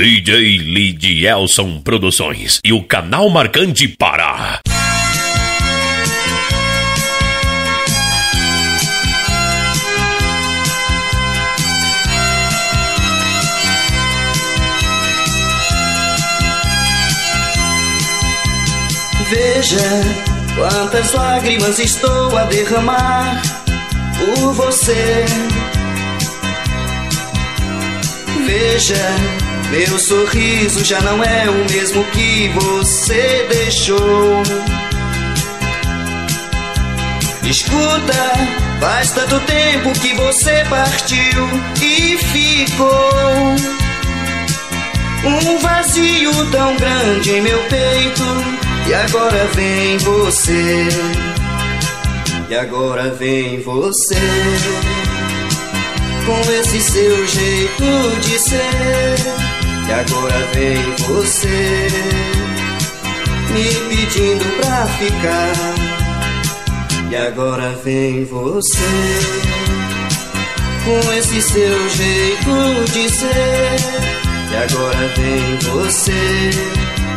DJ Lidielson Produções e o canal Marcante Pará. Veja quantas lágrimas estou a derramar por você. Veja, meu sorriso já não é o mesmo que você deixou. Escuta, faz tanto tempo que você partiu e ficou. Um vazio tão grande em meu peito e agora vem você. E agora vem você. Com esse seu jeito de ser. Agora vem você. Me pedindo pra ficar. E agora vem você. Com esse seu jeito de ser. E agora vem você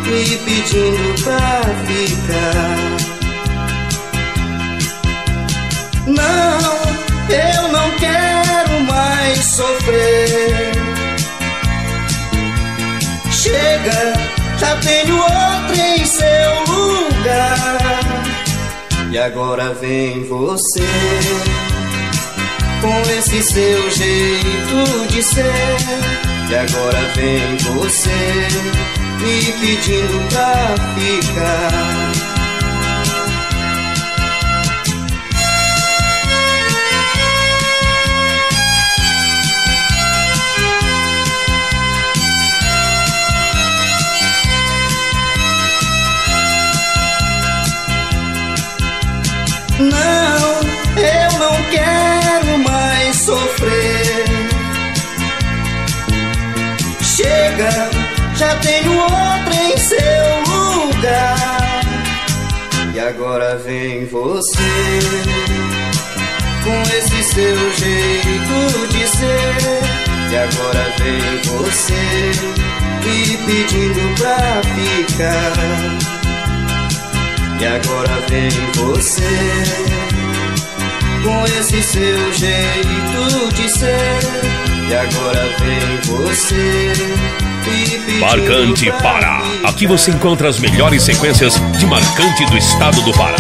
me pedindo pra ficar. Não, eu não quero mais sofrer. Chega, já tenho outro em seu lugar. E agora vem você, com esse seu jeito de ser. E agora vem você me pedindo pra ficar. Tenho outra em seu lugar. E agora vem você, com esse seu jeito de ser. E agora vem você, me pedindo pra ficar. E agora vem você, com esse seu jeito de ser. E agora vem você. Marcante Pará. Aqui você encontra as melhores sequências de Marcante do estado do Pará.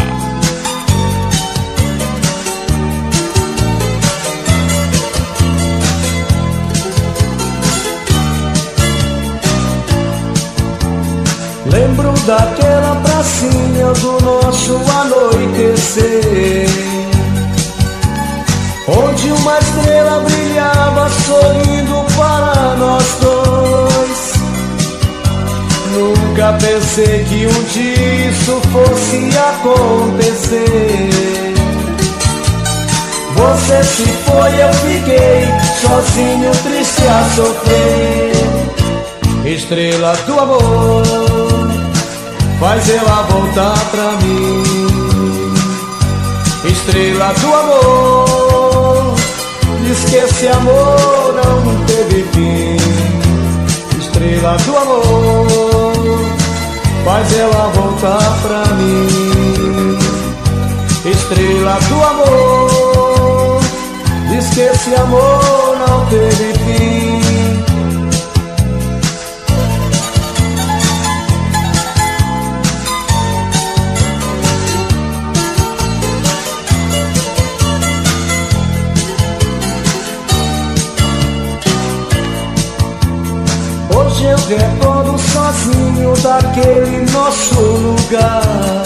Lembro daquela pracinha do nosso anoitecer Onde uma estrela brilhava sorrindo para nós dois Nunca pensei que um dia isso fosse acontecer. Você se foi, eu fiquei sozinho, triste a sofrer. Estrela do amor Faz ela voltar pra mim. Estrela do amor Diz que esse amor não teve fim. Estrela do amor Faz ela voltar pra mim. Estrela do amor Diz que esse amor não sozinho daquele nosso lugar.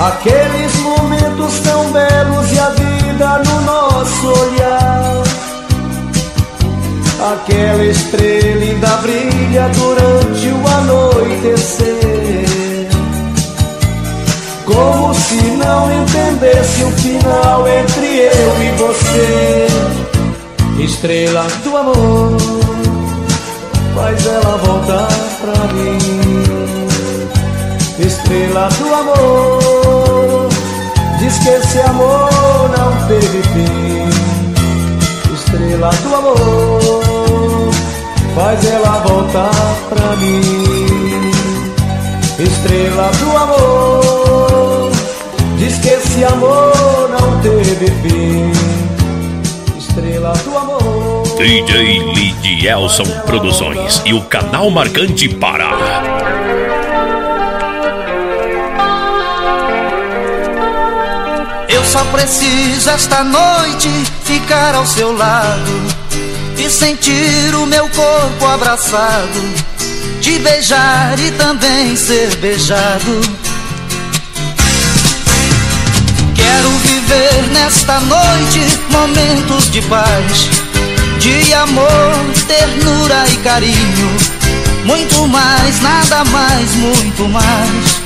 Aqueles momentos tão belos e a vida no nosso olhar. Aquela estrela ainda brilha durante o anoitecer. Como se não entendesse o final entre eu e você. Estrela do amor faz ela voltar pra mim. Estrela do amor, diz que esse amor não teve fim. Estrela do amor, faz ela voltar pra mim. Estrela do amor, diz que esse amor não teve fim. Estrela do amor. DJ Lidielson Produções e o canal Marcante Pará. só preciso esta noite ficar ao seu lado e sentir o meu corpo abraçado, te beijar e também ser beijado. Quero viver nesta noite momentos de paz, de amor, ternura e carinho. Muito mais, nada mais, muito mais.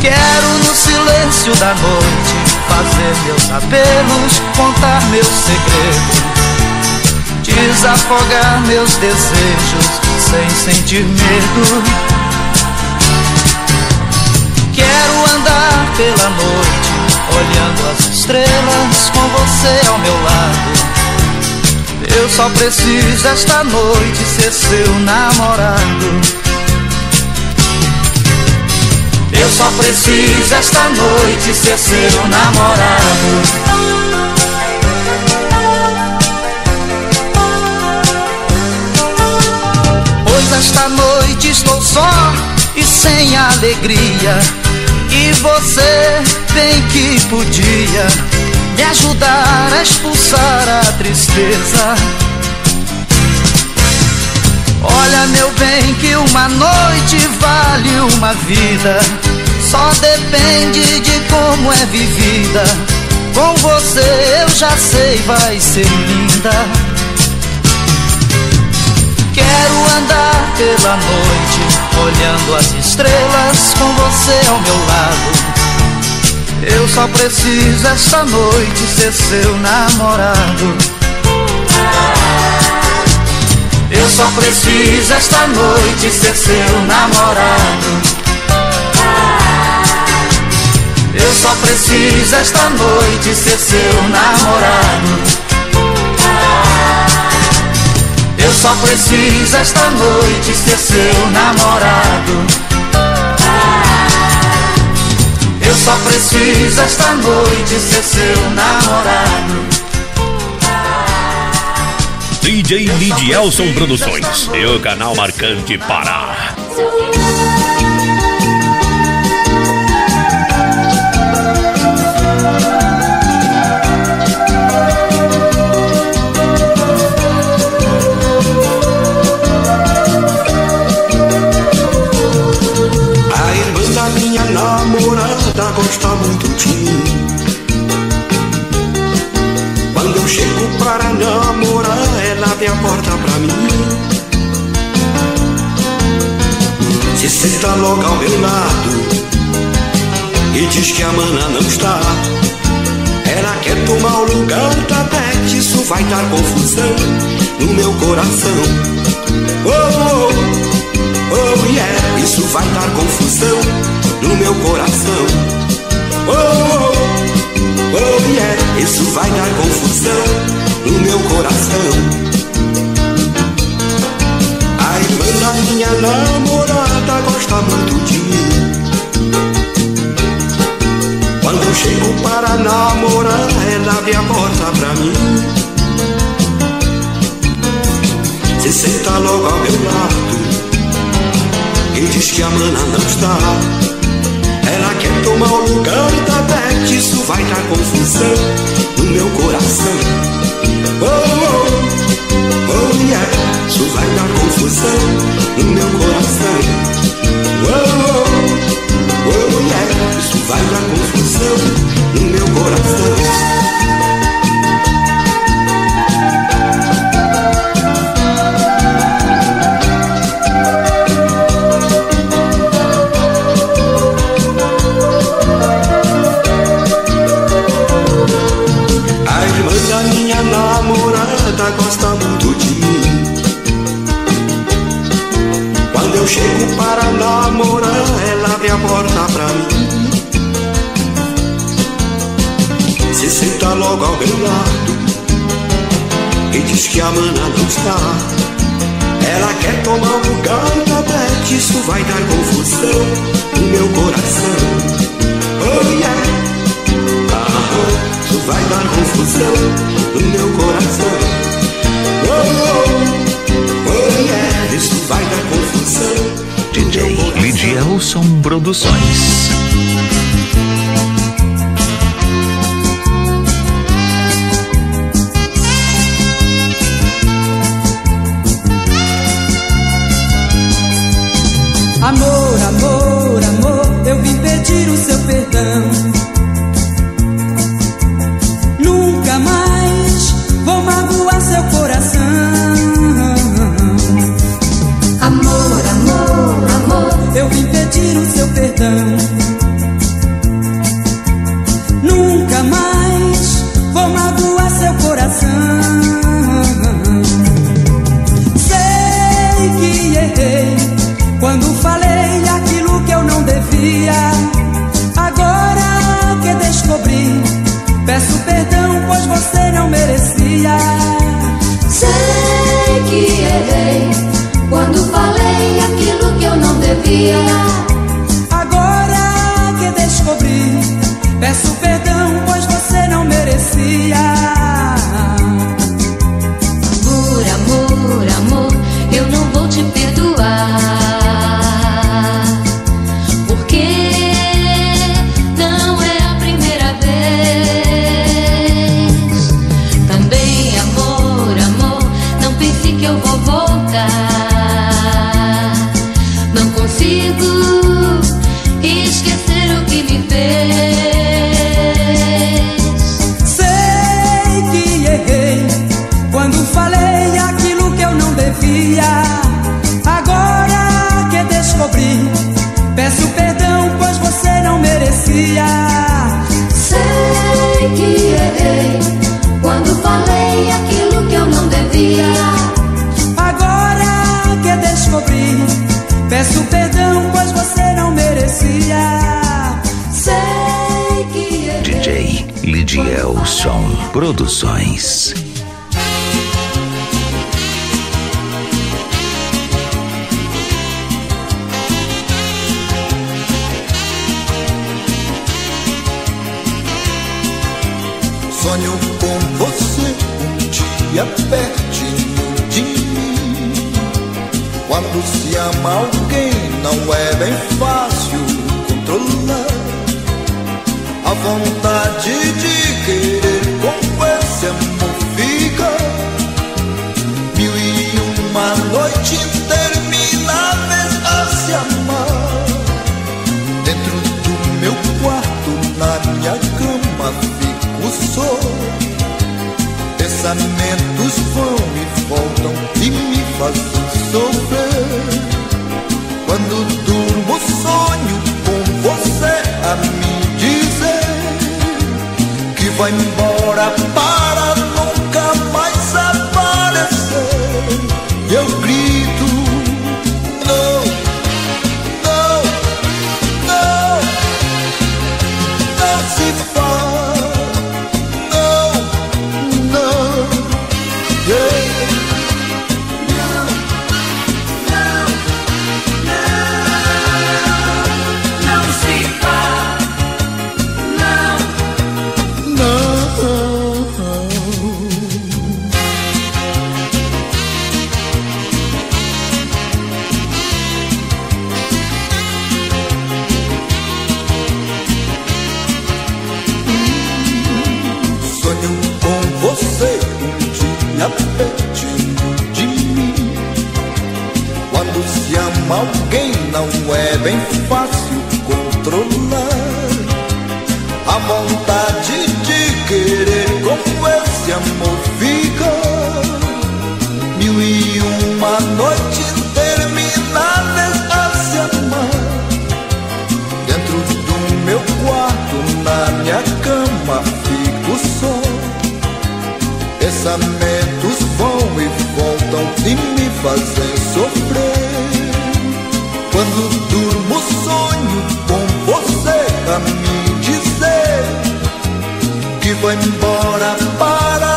Quero no silêncio da noite fazer meus apelos, contar meus segredos, desafogar meus desejos sem sentir medo. Quero andar pela noite, olhando as estrelas com você ao meu lado. Eu só preciso esta noite ser seu namorado. Eu só preciso esta noite ser seu namorado. Pois esta noite estou só e sem alegria. E você bem que podia me ajudar a expulsar a tristeza. Olha, meu bem, que uma noite vale uma vida. Só depende de como é vivida. Com você eu já sei, vai ser linda. Quero andar pela noite, olhando as estrelas com você ao meu lado. Eu só preciso esta noite ser seu namorado. Eu só preciso esta noite ser seu namorado. Eu só preciso esta noite ser seu namorado. Só preciso esta noite ser seu namorado. Eu só preciso esta noite ser seu namorado. DJ Lidielson Produções e o canal Marcante Pará. E diz que a mana não está. Ela quer tomar o lugar da Beth, isso vai dar confusão no meu coração. Oh, oh, oh yeah, isso vai dar confusão no meu coração. Oh, oh, oh yeah, isso vai dar confusão no meu coração. A minha namorada gosta muito de mim. Chego para namorar, ela abre a porta pra mim. Se senta logo ao meu lado e diz que a mana não está. Ela quer tomar o lugar da Beth, isso vai dar confusão no meu coração. Oh, oh. Oh yeah, isso vai dar confusão no meu coração. Oh, oh, porta pra mim. Se senta logo ao meu lado e diz que a mana não está. Ela quer tomar o lugar da Beth, isso vai dar confusão no meu coração. Oh yeah, ah, isso vai dar confusão no meu coração. Oh, oh, oh yeah, isso vai dar confusão. DJ Lidielson Produções. Pedir o seu perdão. Consigo esquecer DJ Lidielson Produções. Sonho com você um dia pertinho de mim. Quando se ama alguém, não é bem fácil A vontade de querer com esse amor fica. Mil e uma noite intermináveis a se amar. Dentro do meu quarto, na minha cama, fico só. Pensamentos vão e voltam e me fazem sofrer. Que vai embora Quando se ama alguém, não é bem fácil controlar. A vontade de querer com esse amor fica. Mil e uma noite intermináveis a se amar. Dentro do meu quarto, na minha cama, fico só. Pensamentos vão e voltam e me fazem sofrer. Quando durmo, sonho com você a me dizer que vai embora para